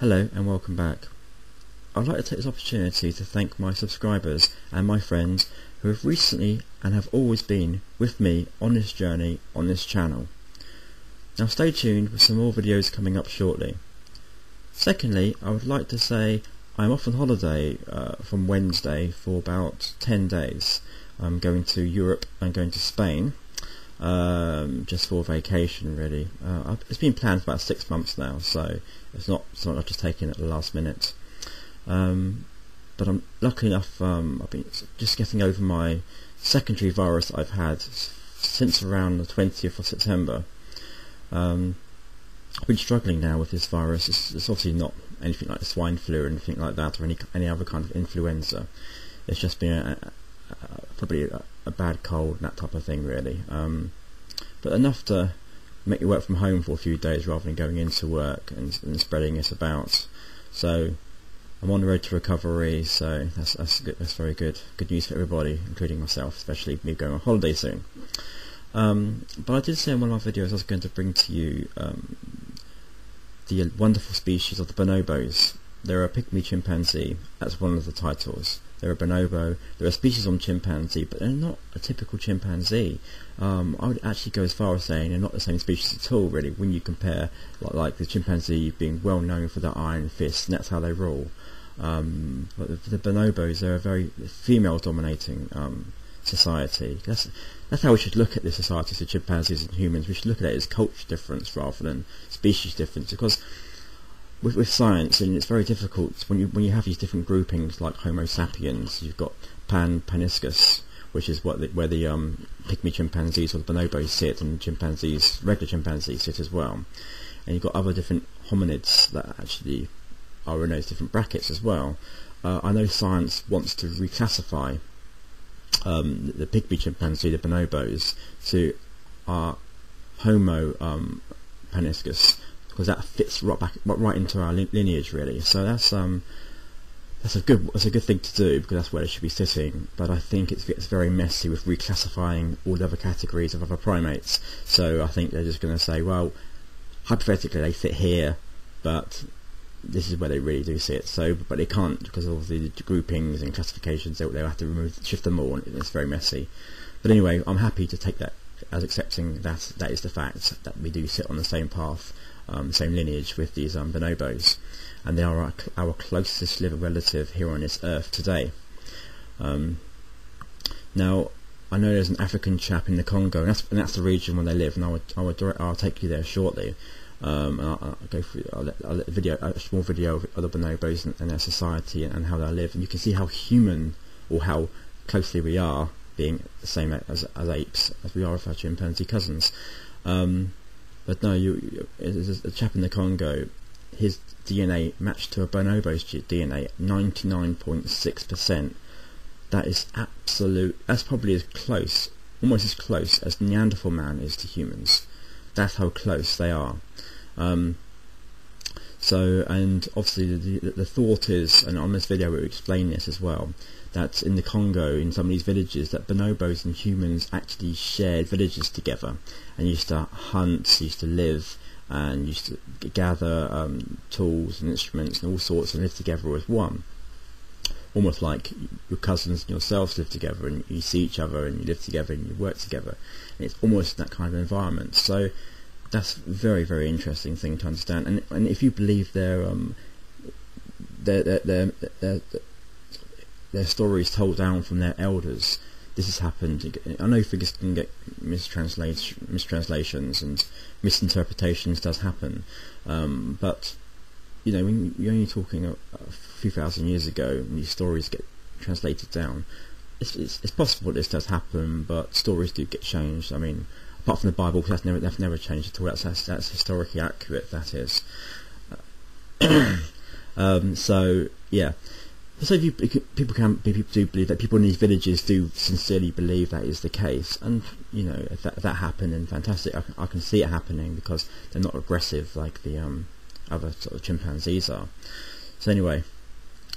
Hello and welcome back. I'd like to take this opportunity to thank my subscribers and my friends who have recently and have always been with me on this journey on this channel. Now stay tuned with some more videos coming up shortly. Secondly, I would like to say I'm off on holiday uh, from Wednesday for about 10 days. I'm going to Europe and going to Spain um, just for vacation really. Uh, it's been planned for about six months now, so it's not something I've just taken at the last minute. Um, but I'm lucky enough. Um, I've been just getting over my secondary virus I've had since around the 20th of September. Um, I've been struggling now with this virus. It's, it's, obviously not anything like swine flu or anything like that, or any any other kind of influenza. It's just been a, a, probably a, bad cold and that type of thing really. Um, but enough to make you work from home for a few days rather than going into work and, and spreading it about. So I'm on the road to recovery, so that's that's good. That's very good. Good news for everybody, including myself, especially me going on holiday soon. Um, but I did say in one of my videos I was going to bring to you um, the wonderful species of the bonobos. They're a pygmy chimpanzee. That's one of the titles. They're a bonobo. They're a species on chimpanzee, but they're not a typical chimpanzee. Um, I would actually go as far as saying they're not the same species at all, really, when you compare, like, like the chimpanzee being well known for their iron fists, and that's how they rule. Um, but the, the bonobos, they're a very female-dominating um, society. That's that's how we should look at the societies of chimpanzees and humans. We should look at it as culture difference rather than species difference, because with, with science, and it's very difficult when you when you have these different groupings like Homo sapiens. You've got Pan Paniscus, which is what the, where the um, pygmy chimpanzees or the bonobos sit, and chimpanzees, regular chimpanzees sit as well. And you've got other different hominids that actually are in those different brackets as well. Uh, I know science wants to reclassify um, the pygmy chimpanzee, the bonobos, to our Homo um, paniscus, because that fits right back right into our lineage really. So that's um that's a good that's a good thing to do because that's where they should be sitting. But I think it gets very messy with reclassifying all the other categories of other primates. So I think they're just going to say, well, hypothetically they fit here, but this is where they really do sit. So, but they can't because of the groupings and classifications. They will have to remove shift them all, and it's very messy. But anyway, I'm happy to take that as accepting that that is the fact that we do sit on the same path um, same lineage with these um, bonobos, and they are our, our, closest living relative here on this earth today. Um, now, I know there's an African chap in the Congo, and that's, and that's the region where they live, and I would, I would I'll take you there shortly. Um, and I'll, I'll, go through I'll let, I'll let video, a small video of other bonobos and, and, their society and, and, how they live, and you can see how human or how closely we are, being the same as, as apes as we are with our chimpanzee cousins. Um, but no, you, there's a chap in the Congo, his DNA matched to a bonobo's DNA, 99.6%. That is absolute, that's probably as close, almost as close as Neanderthal man is to humans. That's how close they are. Um, so, and obviously the, the, the, thought is, and on this video we explain this as well, that in the Congo, in some of these villages, that bonobos and humans actually shared villages together and used to hunt, used to live, and used to gather um, tools and instruments and all sorts and live together as one. Almost like your cousins and yourselves live together and you see each other and you live together and you work together. And it's almost that kind of environment. So that's a very, very interesting thing to understand. And, and if you believe their, um, their, their, their their stories told down from their elders. This has happened. I know things can get mistranslations and misinterpretations does happen, um, but you know when you're only talking a, a, few thousand years ago, and these stories get translated down. It's, it's, it's, possible this does happen, but stories do get changed. I mean, apart from the Bible, that's never that's never changed at all. That's that's, that's historically accurate. That is. um, so yeah, so you, people can people do believe that people in these villages do sincerely believe that is the case, and you know if that, if that happened, then fantastic. I, I, can see it happening because they're not aggressive like the um, other sort of chimpanzees are. So anyway,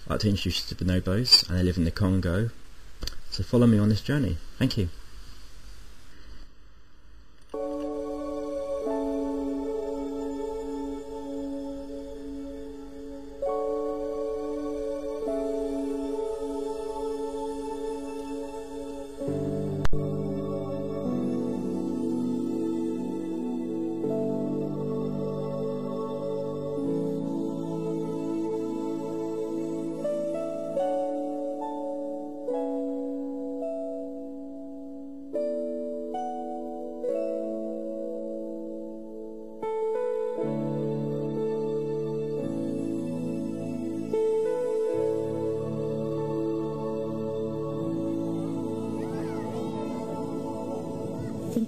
I'd like to introduce you to bonobos, and they live in the Congo. So follow me on this journey. Thank you.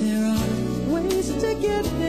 There are ways to get there.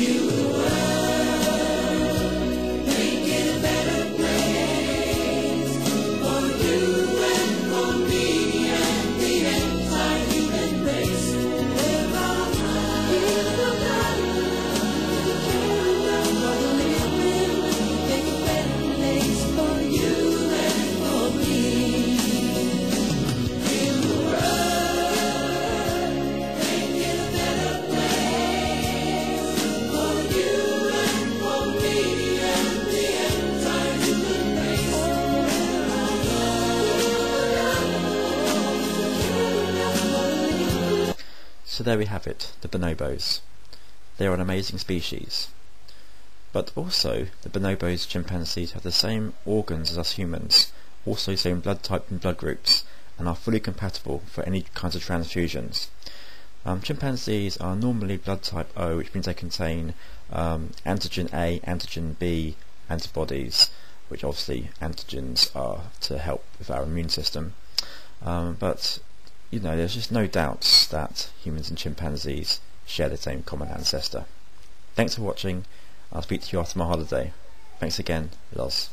you. So there we have it, the bonobos. They are an amazing species. But also, the bonobos chimpanzees have the same organs as us humans, also same blood type and blood groups, and are fully compatible for any kinds of transfusions. Um, chimpanzees are normally blood type O, which means they contain um, antigen A, antigen B antibodies, which obviously antigens are to help with our immune system. Um, but you know, there's just no doubts that humans and chimpanzees share the same common ancestor. Thanks for watching. I'll speak to you after my holiday. Thanks again, Loz.